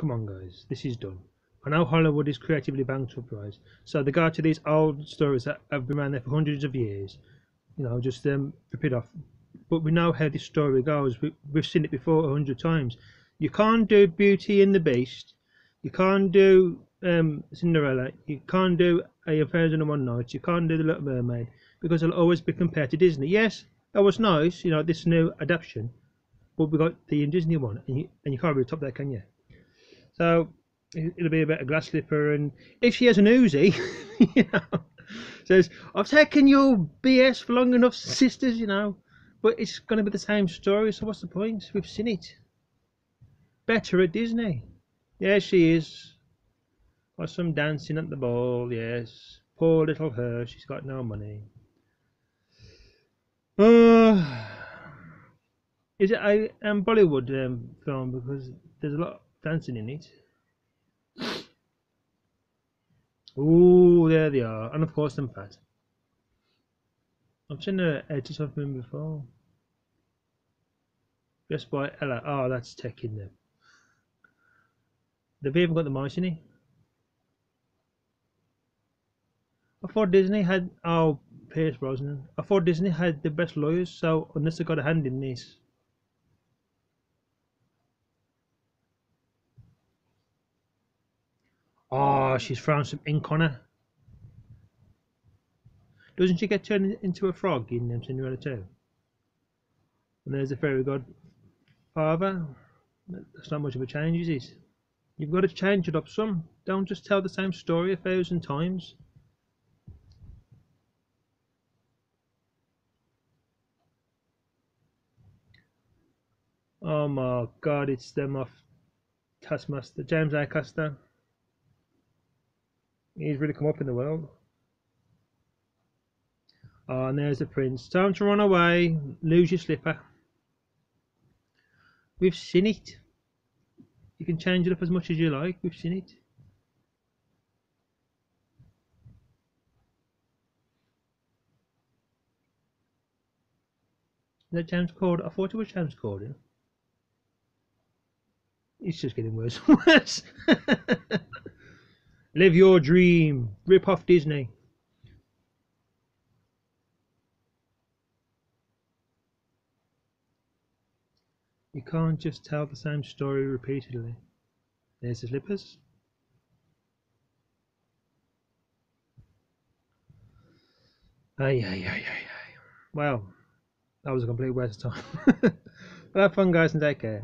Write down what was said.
come on, guys, this is done. I know Hollywood is creatively bankrupt, right? So they go to these old stories that have been around there for hundreds of years, you know, just um, repeat off. But we know how this story goes. We, we've seen it before a hundred times. You can't do Beauty and the Beast. You can't do um, Cinderella. You can't do A Thousand and One Nights. You can't do The Little Mermaid because it'll always be compared to Disney. Yes, that was nice, you know, this new adaptation. But we got the Disney one, and you, and you can't really top that, can you? So it'll be a bit of glass slipper, and if she has an Uzi, you know, says, "I've taken your BS for long enough, sisters," you know. But it's going to be the same story, so what's the point? We've seen it. Better at Disney. Yes, she is. Got some dancing at the ball, yes. Poor little her, she's got no money. Uh, is it a um, Bollywood um, film? Because there's a lot dancing in it. Oh, there they are. And of course, them fat. I've seen a edge of something before. Just by Ella. Oh, that's taking them. They've even got the mice in it. I thought Disney had. Oh, Pierce Brosnan. I thought Disney had the best lawyers, so unless they got a hand in this. Oh, she's thrown some ink on her. Doesn't she get turned into a frog in um, Cinderella too? And there's a fairy godfather. That's not much of a change, is it? You've got to change it up some. Don't just tell the same story a thousand times. Oh my god, it's them off Taskmaster. James Acaster. He's really come up in the world. Oh, and there's the prince. Time to run away. Lose your slipper. We've seen it. You can change it up as much as you like. We've seen it. Is that James Corden? I thought it was James Corden. It's just getting worse and worse. Live your dream. Rip off Disney. You can't just tell the same story repeatedly. There's the slippers. Ay, ay, ay, ay, ay. Well, that was a complete waste of time. but have fun, guys, and take care.